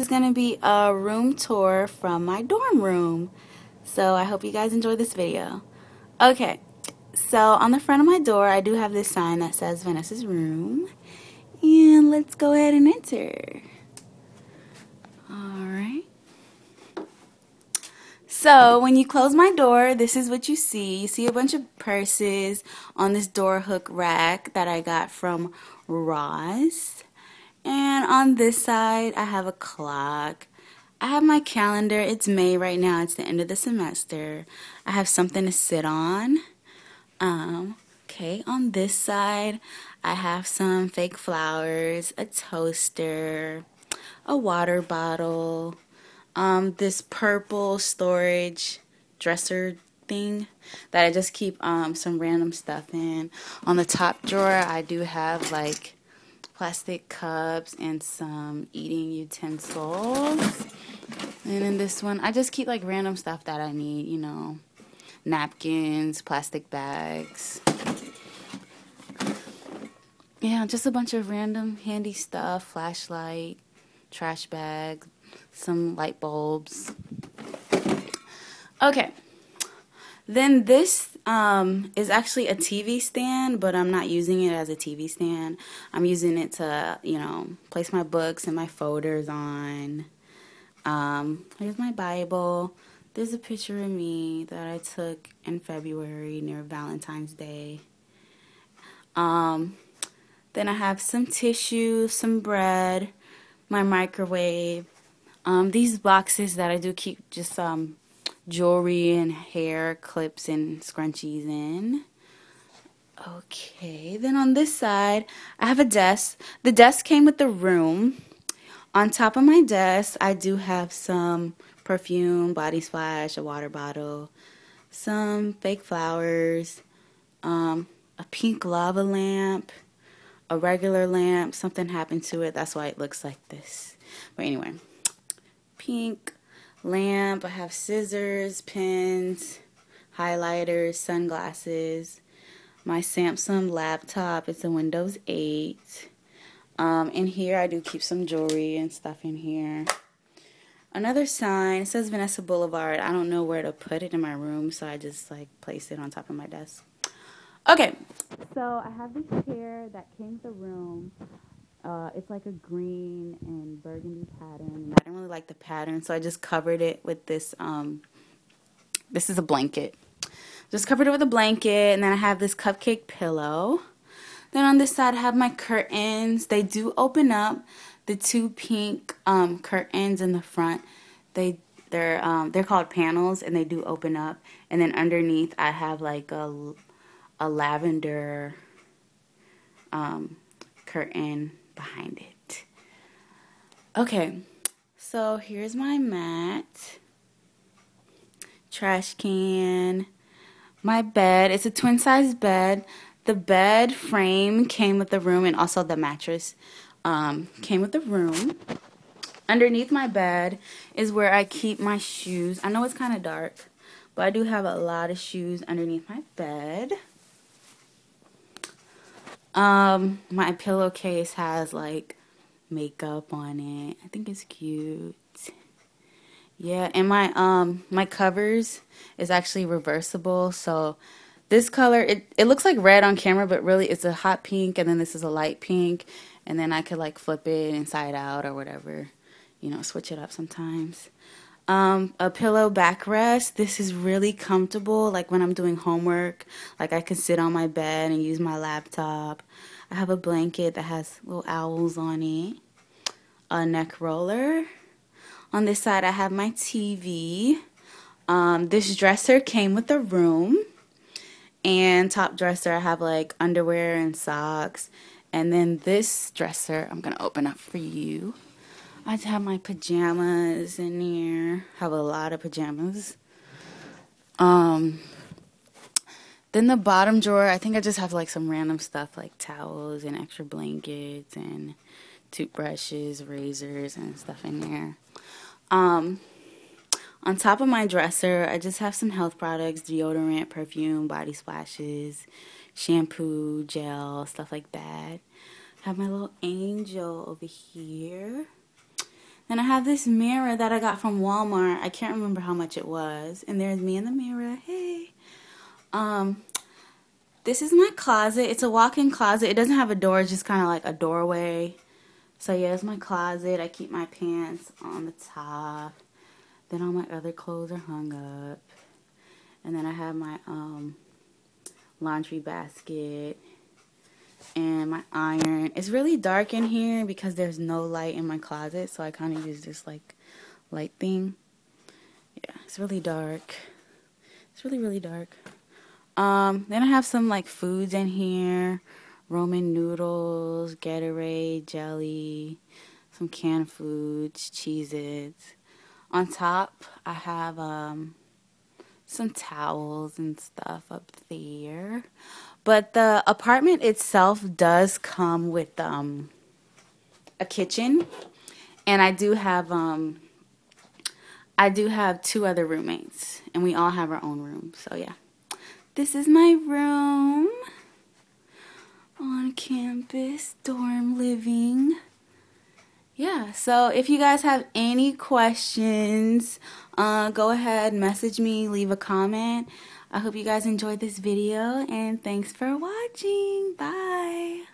is going to be a room tour from my dorm room. So I hope you guys enjoy this video. Okay, so on the front of my door, I do have this sign that says Vanessa's room. And let's go ahead and enter. Alright. So when you close my door, this is what you see. You see a bunch of purses on this door hook rack that I got from Ross. And on this side, I have a clock. I have my calendar. It's May right now. It's the end of the semester. I have something to sit on. Um, okay, on this side, I have some fake flowers, a toaster, a water bottle, um, this purple storage dresser thing that I just keep um, some random stuff in. On the top drawer, I do have like plastic cups and some eating utensils. And in this one, I just keep like random stuff that I need, you know, napkins, plastic bags. Yeah, just a bunch of random handy stuff, flashlight, trash bag, some light bulbs. Okay. Then this um, is actually a TV stand, but I'm not using it as a TV stand. I'm using it to, you know, place my books and my folders on. Um, here's my Bible. There's a picture of me that I took in February near Valentine's Day. Um, then I have some tissue, some bread, my microwave. Um, these boxes that I do keep just um, jewelry and hair clips and scrunchies in. Okay, then on this side, I have a desk. The desk came with the room. On top of my desk, I do have some perfume, body splash, a water bottle, some fake flowers, um, a pink lava lamp, a regular lamp. Something happened to it. That's why it looks like this. But anyway, pink lamp. I have scissors, pens, highlighters, sunglasses. My Samsung laptop. It's a Windows 8. Um, in here, I do keep some jewelry and stuff in here. Another sign. Says Vanessa Boulevard. I don't know where to put it in my room, so I just like place it on top of my desk. Okay, so I have this chair that came with the room. Uh, it's like a green and burgundy pattern. I didn't really like the pattern, so I just covered it with this. Um, this is a blanket. Just covered it with a blanket, and then I have this cupcake pillow. Then on this side, I have my curtains. They do open up. The two pink um, curtains in the front, they they're um, they're called panels, and they do open up. And then underneath, I have like a a lavender um, curtain behind it. Okay, so here's my mat, trash can, my bed. It's a twin size bed. The bed frame came with the room and also the mattress um, came with the room. Underneath my bed is where I keep my shoes. I know it's kind of dark, but I do have a lot of shoes underneath my bed. Um, my pillowcase has like makeup on it. I think it's cute. Yeah, and my um my covers is actually reversible, so this color it it looks like red on camera, but really it's a hot pink and then this is a light pink and then I could like flip it inside out or whatever. You know, switch it up sometimes. Um, a pillow backrest. This is really comfortable. Like when I'm doing homework, like I can sit on my bed and use my laptop. I have a blanket that has little owls on it. A neck roller. On this side, I have my TV. Um, this dresser came with the room. And top dresser, I have like underwear and socks. And then this dresser, I'm going to open up for you. I have my pajamas in here. Have a lot of pajamas. Um, then the bottom drawer, I think I just have like some random stuff like towels and extra blankets and toothbrushes, razors, and stuff in there. Um, on top of my dresser, I just have some health products, deodorant, perfume, body splashes, shampoo, gel, stuff like that. Have my little angel over here. Then I have this mirror that I got from Walmart. I can't remember how much it was. And there's me in the mirror. Hey. Um, this is my closet. It's a walk-in closet. It doesn't have a door. It's just kind of like a doorway. So yeah, it's my closet. I keep my pants on the top. Then all my other clothes are hung up. And then I have my um, laundry basket and my iron. It's really dark in here because there's no light in my closet, so I kind of use this like light thing. Yeah, it's really dark. It's really really dark. Um, then I have some like foods in here. Roman noodles, Gatorade, jelly, some canned foods, cheeses. On top, I have um, some towels and stuff up there. But the apartment itself does come with um, a kitchen, and I do have um, I do have two other roommates, and we all have our own room. So yeah, this is my room on campus dorm living. Yeah, so if you guys have any questions, uh, go ahead, message me, leave a comment. I hope you guys enjoyed this video and thanks for watching. Bye.